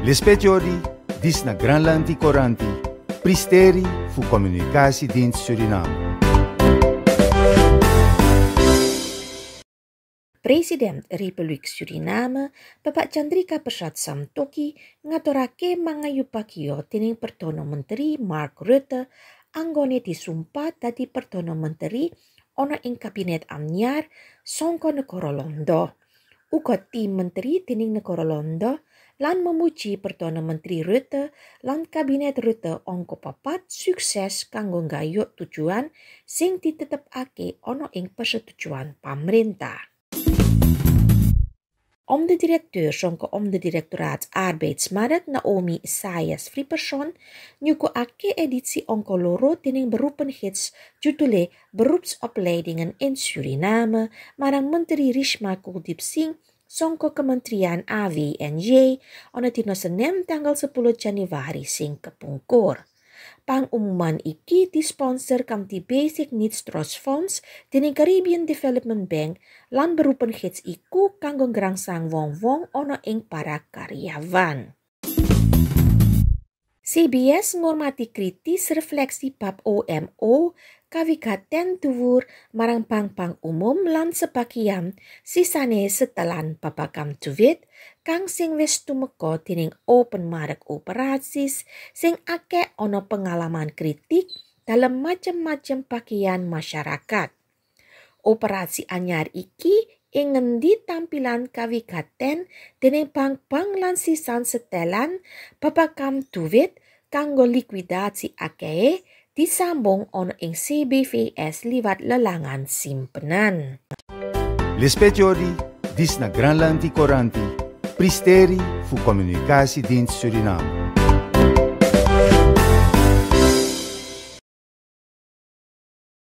Lispetiori, dis na Granlandi Coranti, Pristeri fu Communicatiedienst Suriname. Presiden Republik Suriname, Bapak Chandrika Persat Samtoki, ngaturake mangayupakio tining Pertono Menteri Mark Rutte, anggone disumpah tadi Pertono Menteri ono ing kabinet anyar songko negara Londo. Uga tim menteri tining negara Londo lan memuji Perdana Menteri Rutte lan Kabinet Rutte ongko papat sukses kanggo gayuk tujuan sing ditetepake ana ing persetujuan pemerintah. Om de directeur sonke om de directoraat arbeidsmarkt Naomi Isaias Friperson nyuko ake edisi onko loro tining beroepengids judule beroepsopleidingen in Suriname marang Menteri Rishma Kuldip Singh Songko Kementerian AWNJ ono dino Senin tanggal 10 Januari sing kepungkur. Pangumuman iki disponsor kanthi Basic Needs Trust Funds dening Caribbean Development Bank lan berupen hits iku kanggo ngrangsang wong-wong ono ing para karyawan. CBS ngormati kritis refleksi bab OMO kawigaten dhuwur marang pang-pang umum lan sebagian sisane setelan babakam duit kang sing wis tumeka dening open market operasis sing akeh ana pengalaman kritik dalam macem-macem bagian masyarakat. Operasi anyar iki ing ngendi tampilan kawigaten dening bank-bank lan sisan setelan babakam duit kanggo likuidasi akeh disambung ono ing CBVS liwat lelangan simpenan. Lispetiori, dis na Granlandi Coranti, Pristeri fu Communicatiedienst Suriname.